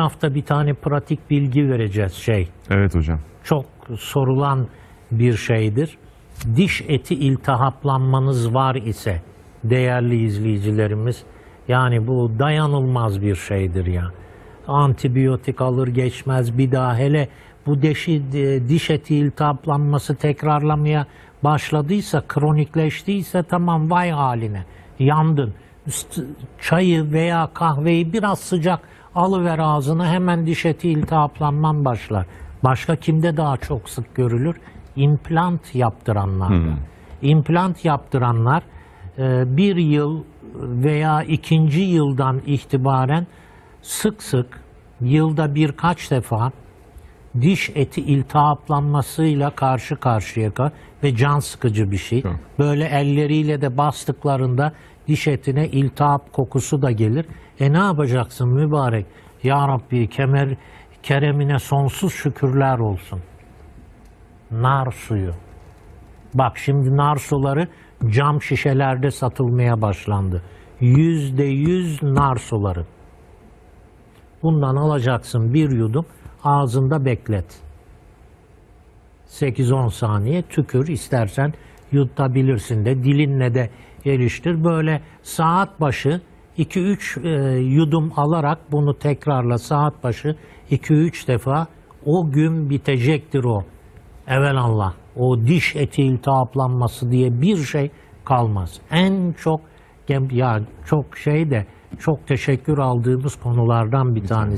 hafta bir tane pratik bilgi vereceğiz şey. Evet hocam. Çok sorulan bir şeydir. Diş eti iltihaplanmanız var ise değerli izleyicilerimiz yani bu dayanılmaz bir şeydir ya. Antibiyotik alır geçmez bir daha hele bu deşi, e, diş eti iltihaplanması tekrarlamaya başladıysa, kronikleştiyse tamam vay haline yandın. Çayı veya kahveyi biraz sıcak alıver ağzına hemen diş eti iltihaplanman başlar. Başka kimde daha çok sık görülür? İmplant yaptıranlarda. İmplant yaptıranlar e, bir yıl veya ikinci yıldan itibaren sık sık yılda birkaç defa diş eti iltihaplanmasıyla karşı karşıya ve can sıkıcı bir şey. Böyle elleriyle de bastıklarında diş etine iltihap kokusu da gelir. E ne yapacaksın mübarek? Ya Rabbi kemer keremine sonsuz şükürler olsun. Nar suyu. Bak şimdi nar suları cam şişelerde satılmaya başlandı. Yüzde yüz nar suları. Bundan alacaksın bir yudum ağzında beklet. 8-10 saniye tükür istersen yutabilirsin de dilinle de eriştir. Böyle saat başı 2-3 e, yudum alarak bunu tekrarla saat başı 2-3 defa o gün bitecektir o. Evelallah o diş eti iltihaplanması diye bir şey kalmaz. En çok ya çok şey de çok teşekkür aldığımız konulardan bir tanesi.